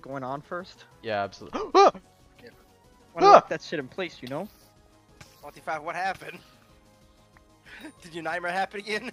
going on first. Yeah, absolutely. Ah! Want Ah! that shit in place, you know? 25, what happened? Did your nightmare happen again?